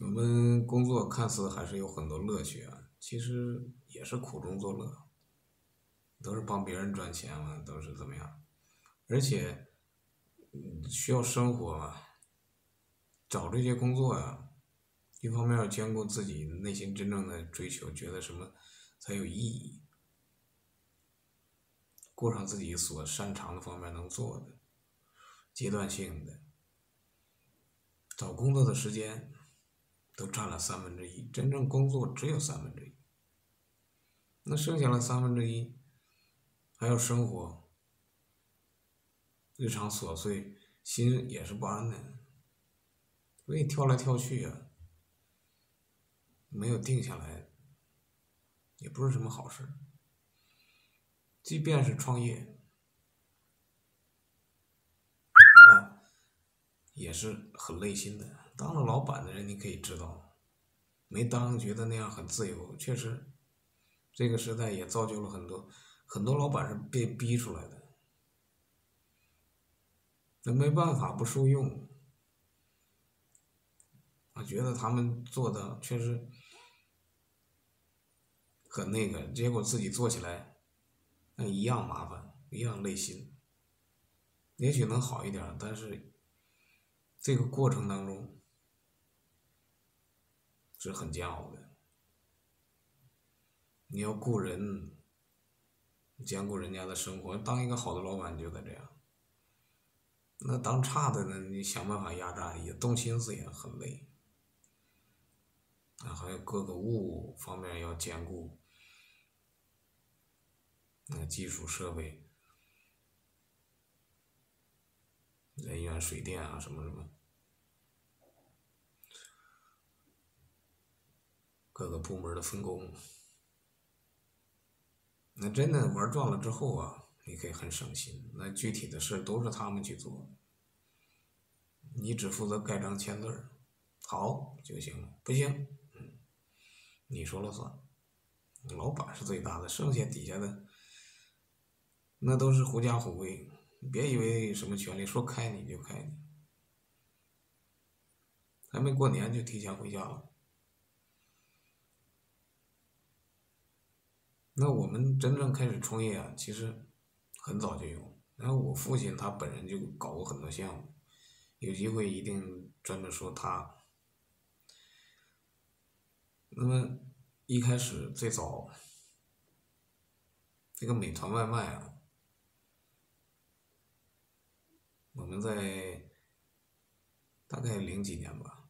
我们工作看似还是有很多乐趣啊，其实也是苦中作乐，都是帮别人赚钱嘛，都是怎么样？而且，需要生活嘛，找这些工作呀，一方面要兼顾自己内心真正的追求，觉得什么才有意义，过上自己所擅长的方面能做的，阶段性的，找工作的时间。都占了三分之一，真正工作只有三分之一，那剩下了三分之一，还要生活，日常琐碎，心也是不安的，所以跳来跳去啊，没有定下来，也不是什么好事。即便是创业，那也是很累心的。当了老板的人，你可以知道，没当觉得那样很自由。确实，这个时代也造就了很多很多老板是被逼出来的，那没办法不受用。我觉得他们做的确实很那个，结果自己做起来那一样麻烦，一样累心。也许能好一点，但是这个过程当中。是很煎熬的，你要雇人，兼顾人家的生活，当一个好的老板就得这样。那当差的呢？你想办法压榨，也动心思也很累。啊，还有各个物方面要兼顾，那技术设备、人员、水电啊，什么什么。各个部门的分工，那真的玩转了之后啊，你可以很省心。那具体的事都是他们去做，你只负责盖章签字儿，好就行了。不行，嗯，你说了算。老板是最大的，剩下底下的那都是狐假虎威。别以为什么权利，说开你就开你，还没过年就提前回家了。那我们真正开始创业啊，其实很早就有。然后我父亲他本人就搞过很多项目，有机会一定专门说他。那么一开始最早，这个美团外卖啊，我们在大概零几年吧，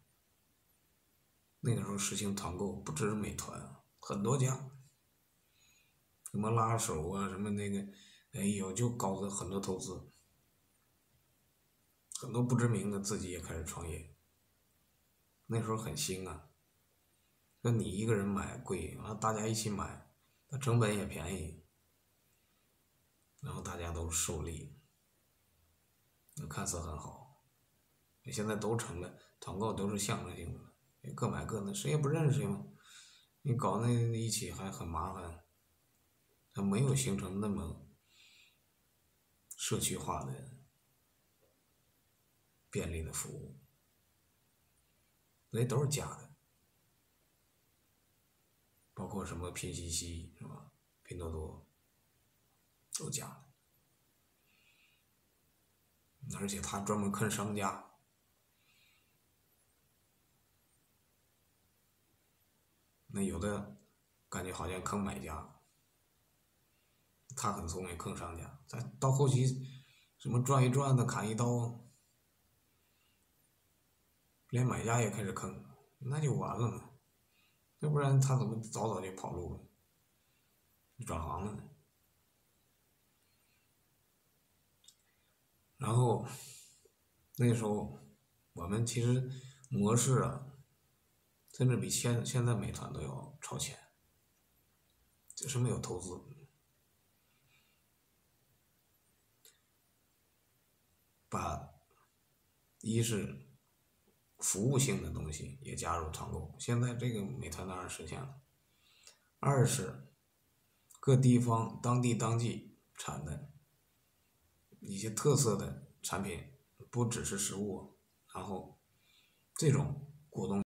那个时候实行团购，不只是美团，很多家。什么拉手啊，什么那个，哎呦，就搞了很多投资，很多不知名的自己也开始创业。那时候很兴啊，那你一个人买贵，然后大家一起买，那成本也便宜，然后大家都受利，那看似很好。现在都成了团购，都是象征性的，各买各的，谁也不认识谁嘛，你搞那一起还很麻烦。它没有形成那么社区化的便利的服务，那都是假的，包括什么拼夕夕是吧？拼多多都假的，而且他专门坑商家，那有的感觉好像坑买家。他很聪明，坑商家。再到后期，什么转一转的，砍一刀，连买家也开始坑，那就完了嘛。要不然他怎么早早就跑路了，转行了呢？然后那时候我们其实模式啊，甚至比现现在美团都要超前，就是没有投资。把一是服务性的东西也加入团购，现在这个美团当然实现了。二是各地方当地当季产的一些特色的产品，不只是食物，然后这种果冻。